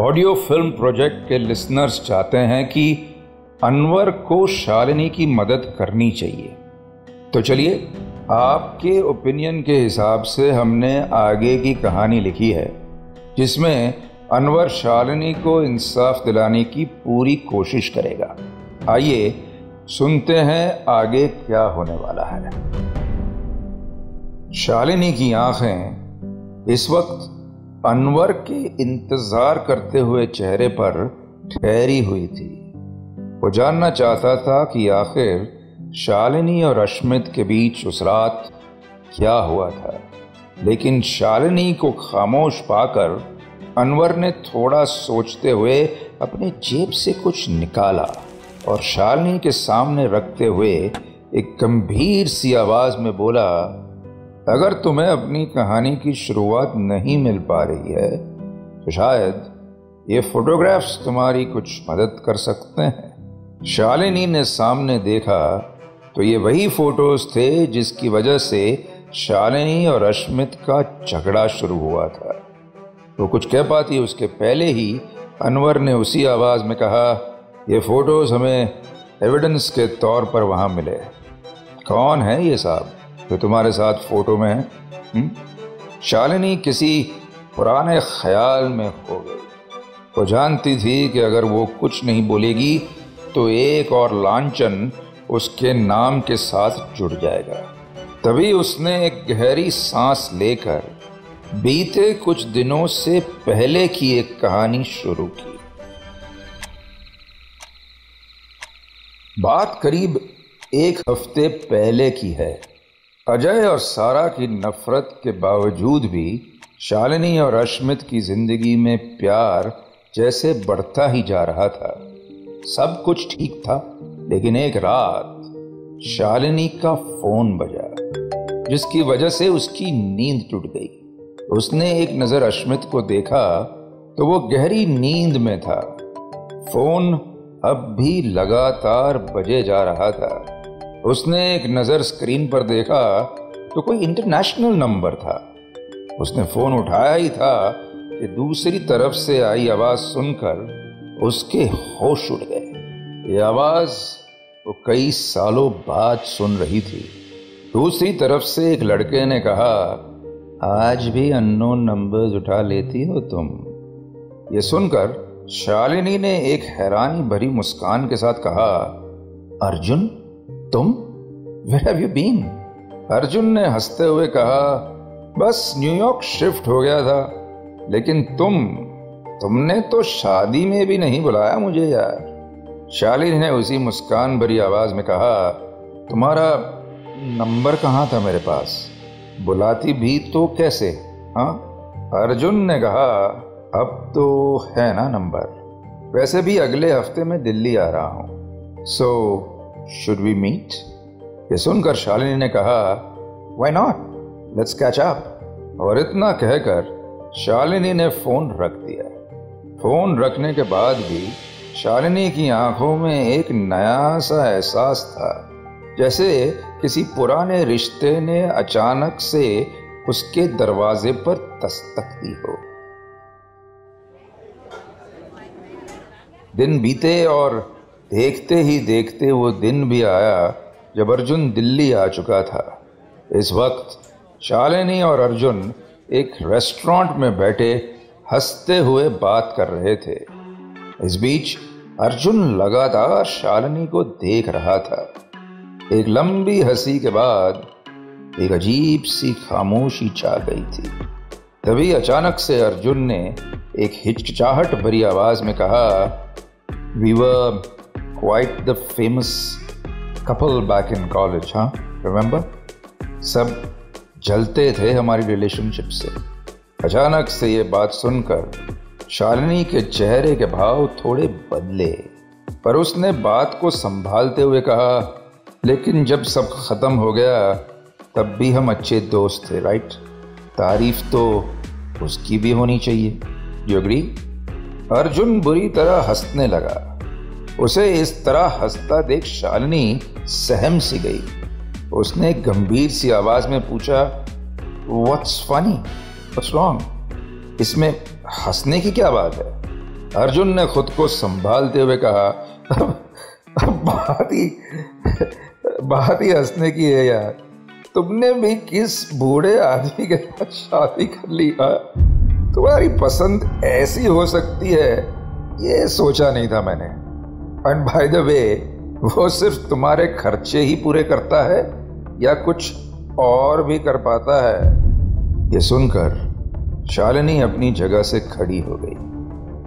Audio film project के listeners चाहते हैं कि अनवर को शालिनी की मदद करनी चाहिए। तो चलिए, आपके ओपिनियन के हिसाब से हमने आगे की कहानी लिखी है, जिसमें अनवर शालिनी को इंसाफ दिलाने की पूरी कोशिश करेगा। आइए सुनते हैं आगे क्या होने वाला है। शालिनी की आँखें इस वक्त अनवर के इंतज़ार करते हुए चेहरे पर ठहरी हुई थी। वो जानना चाहता था कि आखिर शालिनी और अश्मित के बीच उस रात क्या हुआ था। लेकिन शालिनी को खामोश पाकर अनवर ने थोड़ा सोचते हुए अपने जेब से कुछ निकाला और शालिनी के सामने रखते हुए एक गंभीर सी आवाज़ में बोला अगर तुम्हें अपनी कहानी की शुरुआत नहीं मिल पा रही है तो शायद ये फोटोग्राफ्स तुम्हारी कुछ मदद कर सकते हैं। शालिनी ने सामने देखा तो ये वही फ़ोटोज़ थे जिसकी वजह से शालिनी और अश्मित का झगड़ा शुरू हुआ था। वो कुछ कह पाती, उसके पहले ही अनवर ने उसी आवाज़ में कहा, ये फ़ोटोज़ हमें एविडेंस के तौर पर वहाँ मिले। कौन है ये साहब? जो तुम्हारे साथ फ़ोटो में है हम्म? शालिनी किसी पुराने ख्याल में हो गई। वो जानती थी कि अगर वो कुछ नहीं बोलेगी तो एक और लांछन उसके नाम के साथ जुड़ जाएगा। तभी उसने एक गहरी सांस लेकर बीते कुछ दिनों से पहले की एक कहानी शुरू की। बात करीब एक हफ़्ते पहले की है। अजय और सारा की नफरत के बावजूद भी शालिनी और अश्मित की ज़िंदगी में प्यार जैसे बढ़ता ही जा रहा था। सब कुछ ठीक था, लेकिन एक रात शालिनी का फ़ोन बजा, जिसकी वजह से उसकी नींद टूट गई। उसने एक नज़र अश्मित को देखा तो वो गहरी नींद में था। फ़ोन अब भी लगातार बजे जा रहा था। उसने एक नज़र स्क्रीन पर देखा तो कोई इंटरनेशनल नंबर था। उसने फ़ोन उठाया ही था कि दूसरी तरफ़ से आई आवाज़ सुनकर उसके होश उड़ गए। ये आवाज़ वो कई सालों बाद सुन रही थी। दूसरी तरफ़ से एक लड़के ने कहा, आज भी अननोन नंबर्स उठा लेती हो तुम? ये सुनकर शालिनी ने एक हैरानी भरी मुस्कान के साथ कहा, अर्जुन तुम? Where have you been Arjun ने हँसते हुए कहा, बस न्यूयॉर्क शिफ्ट हो गया था, लेकिन तुम, तुमने तो शादी में भी नहीं बुलाया मुझे यार। शालिनी ने उसी मुस्कान भरी आवाज़ में कहा, तुम्हारा नंबर कहाँ था मेरे पास? बुलाती भी तो कैसे हाँ? अर्जुन ने कहा, अब तो है ना नंबर। वैसे भी अगले हफ़्ते में दिल्ली आ रहा हूँ। सो शुड वी मीट ये सुनकर शालिनी ने कहा why not let's catch up और इतना कहकर शालिनी ने फ़ोन रख दिया फ़ोन रखने के बाद भी शालिनी की आँखों में एक नया सा एहसास था जैसे किसी पुराने रिश्ते ने अचानक से उसके दरवाजे पर दस्तक दी हो दिन बीते और देखते ही देखते वो दिन भी आया जब अर्जुन दिल्ली आ चुका था। इस वक्त शालिनी और अर्जुन एक रेस्टोरेंट में बैठे हँसते हुए बात कर रहे थे। इस बीच अर्जुन लगातार शालिनी को देख रहा था। एक लंबी हँसी के बाद एक अजीब सी खामोशी छा गई थी। तभी अचानक से अर्जुन ने एक हिचकिचाहट भरी आवाज़ में कहा We were quite the famous couple back in college, huh? Remember? सब जलते थे हमारी रिलेशनशिप से। अचानक से ये बात सुनकर शालिनी के चेहरे के भाव थोड़े बदले। पर उसने बात को संभालते हुए कहा लेकिन जब सब खत्म हो गया तब भी हम अच्छे दोस्त थे राइट तारीफ़ तो उसकी भी होनी चाहिए। अर्जुन बुरी तरह हंसने लगा। उसे इस तरह हंसता देख शालिनी सहम सी गई। उसने गंभीर सी आवाज़ में पूछा व्हाट्स फनी व्हाट्स रॉन्ग इसमें हंसने की क्या बात है? अर्जुन ने खुद को संभालते हुए कहा, बात ही बात ही हंसने की है यार। तुमने भी किस बूढ़े आदमी के साथ शादी कर ली, है? तुम्हारी पसंद ऐसी हो सकती है। ये सोचा नहीं था मैंने। एंड बाय द वे वो सिर्फ़ तुम्हारे खर्चे ही पूरे करता है या कुछ और भी कर पाता है? ये सुनकर शालिनी अपनी जगह से खड़ी हो गई।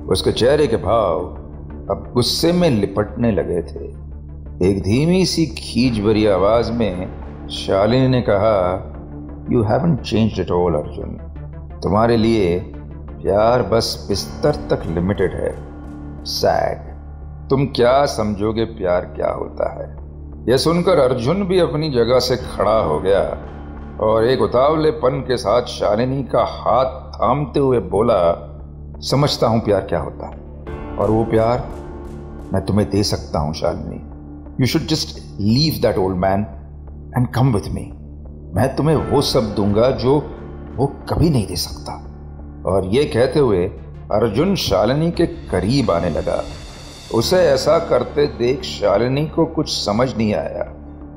उसके चेहरे के भाव अब गुस्से में लिपटने लगे थे। एक धीमी सी खींच भरी आवाज़ में शालिनी ने कहा you haven't change it all Arjun तुम्हारे लिए प्यार बस बिस्तर तक लिमिटेड है। सैड तुम क्या समझोगे प्यार क्या होता है? यह सुनकर अर्जुन भी अपनी जगह से खड़ा हो गया और एक उतावलेपन के साथ शालिनी का हाथ थामते हुए बोला, समझता हूँ प्यार क्या होता है। और वो प्यार मैं तुम्हें दे सकता हूँ, Shalini. You should just leave that old man and come with me मैं तुम्हें वो सब दूँगा जो वो कभी नहीं दे सकता। और ये कहते हुए अर्जुन शालिनी के करीब आने लगा। उसे ऐसा करते देख शालिनी को कुछ समझ नहीं आया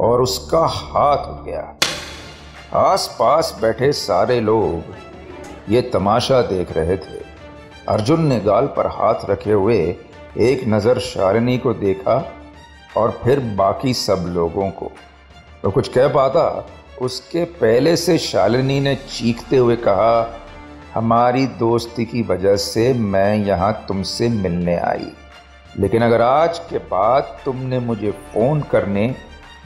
और उसका हाथ उठ गया। आस पास बैठे सारे लोग ये तमाशा देख रहे थे। अर्जुन ने गाल पर हाथ रखे हुए एक नज़र शालिनी को देखा और फिर बाकी सब लोगों को। तो कुछ कह पाता, उसके पहले से शालिनी ने चीखते हुए कहा, हमारी दोस्ती की वजह से मैं यहाँ तुमसे मिलने आई। लेकिन अगर आज के बाद तुमने मुझे फ़ोन करने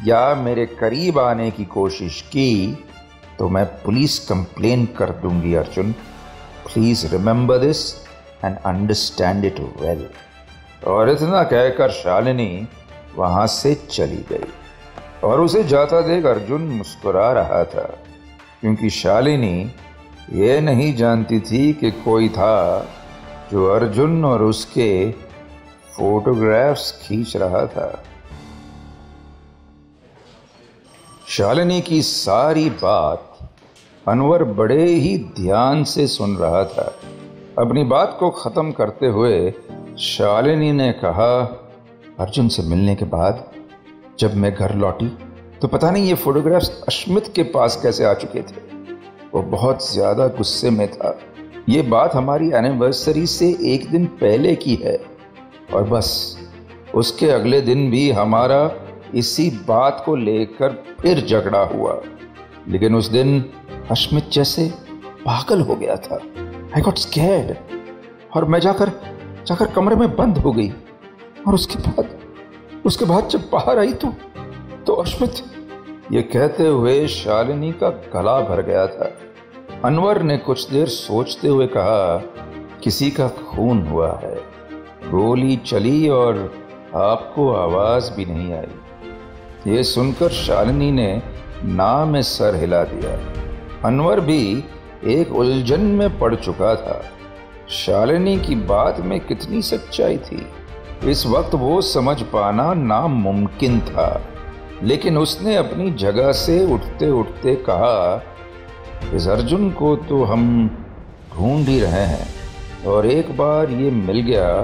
या मेरे करीब आने की कोशिश की तो मैं पुलिस कंप्लेन कर दूँगी, Arjun. Please remember this and understand it well और इतना कहकर शालिनी वहाँ से चली गई। और उसे जाता देख अर्जुन मुस्कुरा रहा था, क्योंकि शालिनी ये नहीं जानती थी कि कोई था जो अर्जुन और उसके फोटोग्राफ्स खींच रहा था। शालिनी की सारी बात अनवर बड़े ही ध्यान से सुन रहा था। अपनी बात को खत्म करते हुए शालिनी ने कहा, अर्जुन से मिलने के बाद जब मैं घर लौटी तो पता नहीं ये फोटोग्राफ्स अश्मित के पास कैसे आ चुके थे। वो बहुत ज़्यादा गुस्से में था। ये बात हमारी एनिवर्सरी से एक दिन पहले की है। और बस, उसके अगले दिन भी हमारा इसी बात को लेकर फिर झगड़ा हुआ। लेकिन उस दिन अश्मित जैसे पागल हो गया था। आई गॉट स्कैर्ड और मैं जाकर जाकर कमरे में बंद हो गई। और उसके बाद उसके बाद जब बाहर आई तो तो अश्मित ये कहते हुए शालिनी का गला भर गया था। अनवर ने कुछ देर सोचते हुए कहा, किसी का खून हुआ है। गोली चली और आपको आवाज़ भी नहीं आई। ये सुनकर शालिनी ने ना में सर हिला दिया। अनवर भी एक उलझन में पड़ चुका था। शालिनी की बात में कितनी सच्चाई थी। इस वक्त वो समझ पाना नामुमकिन था। लेकिन उसने अपनी जगह से उठते उठते कहा, इस अर्जुन को तो हम ढूंढ ही रहे हैं। और एक बार ये मिल गया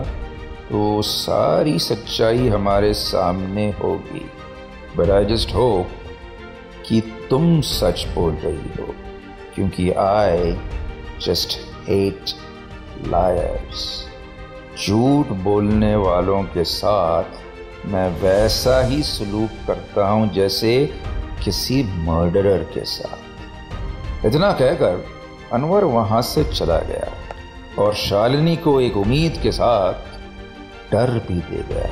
तो सारी सच्चाई हमारे सामने होगी। बट आई जस्ट होप कि तुम सच बोल रही हो, क्योंकि आई जस्ट हेट लायर्स झूठ बोलने वालों के साथ मैं वैसा ही सलूक करता हूँ जैसे किसी मर्डरर के साथ। इतना कहकर अनवर वहाँ से चला गया। और शालिनी को एक उम्मीद के साथ डर भी दे गया।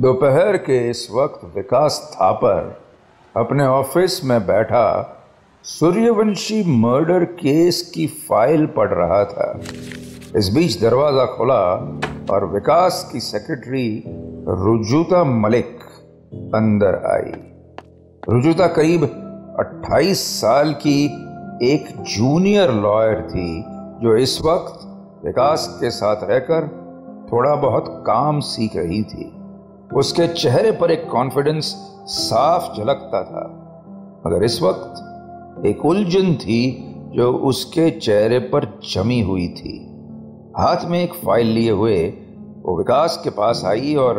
दोपहर के इस वक्त विकास थापर अपने ऑफ़िस में बैठा सूर्यवंशी मर्डर केस की फ़ाइल पढ़ रहा था। इस बीच दरवाज़ा खुला और विकास की सेक्रेटरी रुजुता मलिक अंदर आई। रुजुता करीब 28 साल की एक जूनियर लॉयर थी जो इस वक्त विकास के साथ रहकर थोड़ा बहुत काम सीख रही थी। उसके चेहरे पर एक कॉन्फिडेंस साफ़ झलकता था। मगर इस वक्त एक उलझन थी जो उसके चेहरे पर जमी हुई थी। हाथ में एक फ़ाइल लिए हुए, वो विकास के पास आई और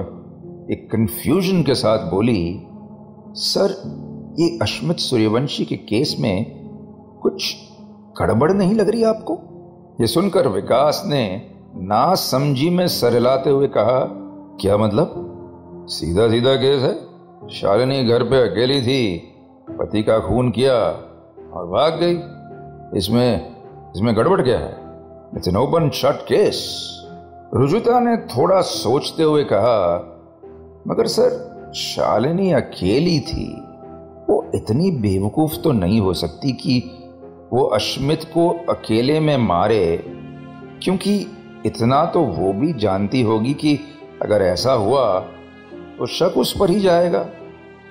एक कंफ्यूजन के साथ बोली, सर, ये अश्मित सूर्यवंशी के केस में कुछ गड़बड़ नहीं लग रही आपको? ये सुनकर विकास ने ना समझी में सरलाते हुए कहा, क्या मतलब? सीधा सीधा केस है? शालिनी घर पे अकेली थी, पति का खून किया और भाग गई। इसमें इसमें गड़बड़ क्या है? It's an open shut case Rujuta ने थोड़ा सोचते हुए कहा, मगर सर, शालिनी अकेली थी। वो इतनी बेवकूफ़ तो नहीं हो सकती कि वो अश्मित को अकेले में मारे, क्योंकि इतना तो वो भी जानती होगी कि अगर ऐसा हुआ तो शक उस पर ही जाएगा।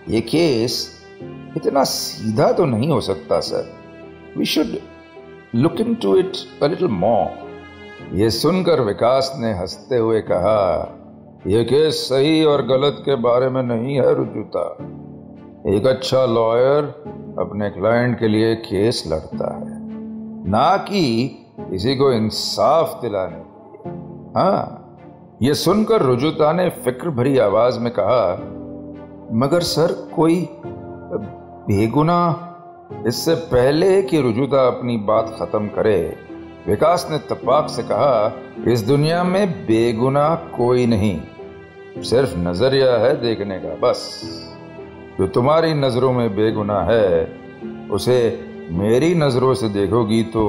ये केस इतना सीधा तो नहीं हो सकता, sir. We should look into it little more ये सुनकर विकास ने हँसते हुए कहा यह केस सही और गलत के बारे में नहीं है, रुजुता। एक अच्छा लॉयर अपने क्लाइंट के लिए केस लड़ता है। ना कि किसी को इंसाफ दिलाने के लिए। हाँ यह सुनकर रुजुता ने फ़िक्र भरी आवाज़ में कहा, मगर सर, कोई बेगुना, इससे पहले कि रुजुता अपनी बात खत्म करे, विकास ने तपाक से कहा, इस दुनिया में बेगुना कोई नहीं, सिर्फ़ नज़रिया है देखने का, बस। जो तुम्हारी नज़रों में बेगुना है, उसे मेरी नज़रों से देखोगी तो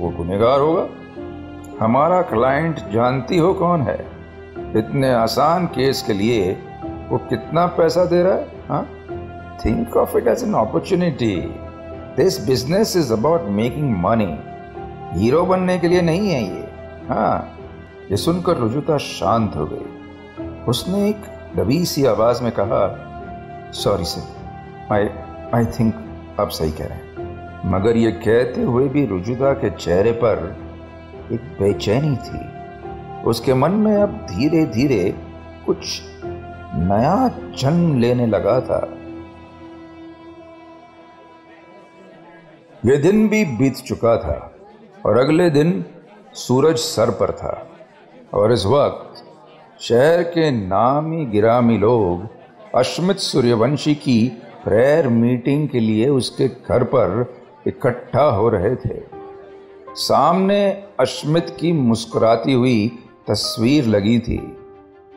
वो गुनेगार होगा। हमारा क्लाइंट जानती हो कौन है? इतने आसान केस के लिए वो कितना पैसा दे रहा है हाँ? Think of it as an opportunity this business is about making money hero बनने के लिए नहीं है ये हाँ? ये सुनकर रुजुता शांत हो गई। उसने एक दबी सी आवाज़ में कहा sorry sir I I think आप सही कह रहे हैं। मगर ये कहते हुए भी रुजुदा के चेहरे पर एक बेचैनी थी। उसके मन में अब धीरे धीरे कुछ नया जन्म लेने लगा था। यह दिन भी बीत चुका था और अगले दिन सूरज सर पर था। और इस वक्त शहर के नामी गिरामी लोग अश्मित सूर्यवंशी की प्रेयर मीटिंग के लिए उसके घर पर इकट्ठा हो रहे थे। सामने अश्मित की मुस्कुराती हुई तस्वीर लगी थी।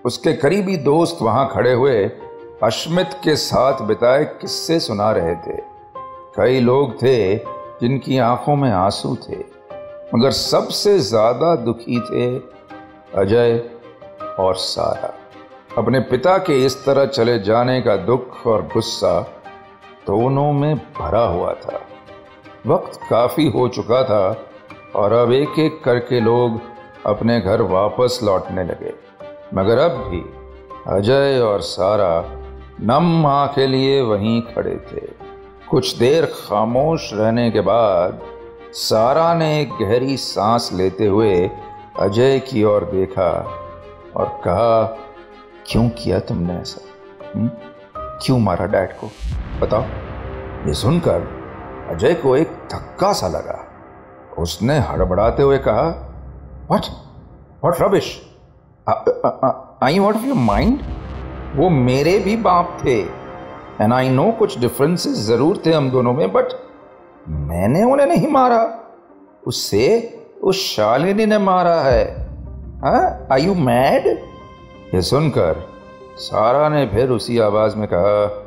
उसके करीबी दोस्त वहाँ खड़े हुए अश्मित के साथ बिताए किस्से सुना रहे थे। कई लोग थे जिनकी आँखों में आँसू थे, मगर सबसे ज़्यादा दुखी थे अजय और सारा। अपने पिता के इस तरह चले जाने का दुख और गुस्सा दोनों में भरा हुआ था। वक्त काफ़ी हो चुका था और अब एक एक करके लोग अपने घर वापस लौटने लगे। मगर अब भी अजय और सारा नम माँ के लिए वहीं खड़े थे। कुछ देर खामोश रहने के बाद सारा ने एक गहरी सांस लेते हुए अजय की ओर देखा और कहा क्यों किया तुमने ऐसा? हुँ? क्यों मारा डैड को? बताओ। ये सुनकर अजय को एक धक्का सा लगा। उसने हड़बड़ाते हुए कहा what what rubbish I what your mind वो मेरे भी बाप थे। एंड आई नो कुछ डिफरेंसेस ज़रूर थे हम दोनों में बट मैंने उन्हें नहीं मारा। उससे उस शालिनी ने मारा है। आई यू मैड ये सुनकर सारा ने फिर उसी आवाज़ में कहा,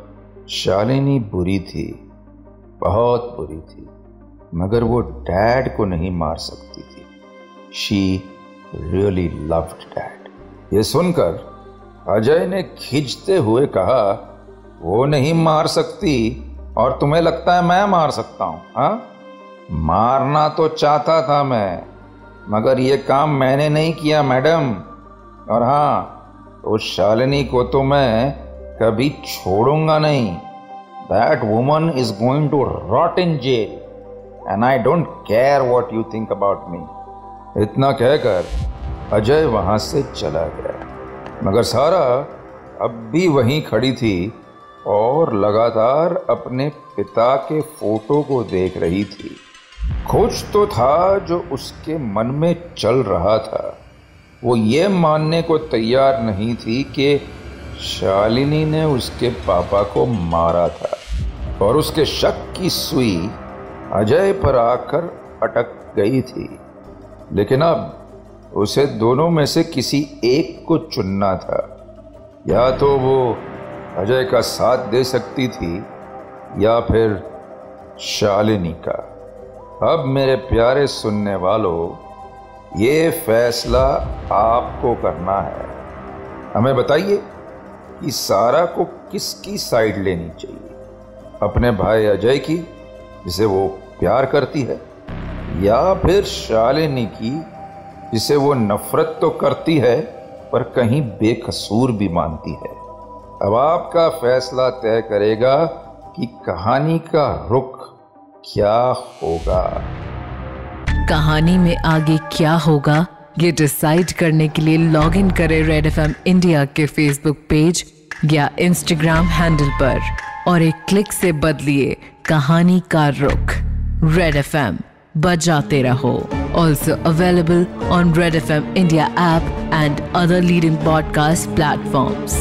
शालिनी बुरी थी, बहुत बुरी थी, मगर वो डैड को नहीं मार सकती थी। शी रियली लव्ड डैड ये सुनकर अजय ने खींचते हुए कहा, वो नहीं मार सकती और तुम्हें लगता है मैं मार सकता हूँ, हा? मारना तो चाहता था मैं, मगर ये काम मैंने नहीं किया, मैडम। और हाँ उस शालिनी को तो मैं कभी छोड़ूँगा नहीं। That woman is going to rot in jail and I don't care what you think about me इतना कहकर अजय वहाँ से चला गया। मगर सारा अब भी वहीं खड़ी थी और लगातार अपने पिता के फ़ोटो को देख रही थी। कुछ तो था जो उसके मन में चल रहा था। वो ये मानने को तैयार नहीं थी कि शालिनी ने उसके पापा को मारा था और उसके शक की सुई अजय पर आकर अटक गई थी। लेकिन अब उसे दोनों में से किसी एक को चुनना था। या तो वो अजय का साथ दे सकती थी या फिर शालिनी का। अब मेरे प्यारे सुनने वालों ये फैसला आपको करना है। हमें बताइए कि सारा को किसकी साइड लेनी चाहिए? अपने भाई अजय की, जिसे वो प्यार करती है, या फिर शालिनी की, जिसे वो नफरत तो करती है, पर कहीं बेकसूर भी मानती है। अब आपका फैसला तय करेगा कि कहानी का रुख क्या होगा। कहानी में आगे क्या होगा, ये डिसाइड करने के लिए लॉग इन करें रेड एफएम इंडिया के फेसबुक पेज या इंस्टाग्राम हैंडल पर और एक क्लिक से बदलिए कहानी का रुख। रेड एफ़ एम बजाते रहो। Also available on red F M India app and other leading podcast platforms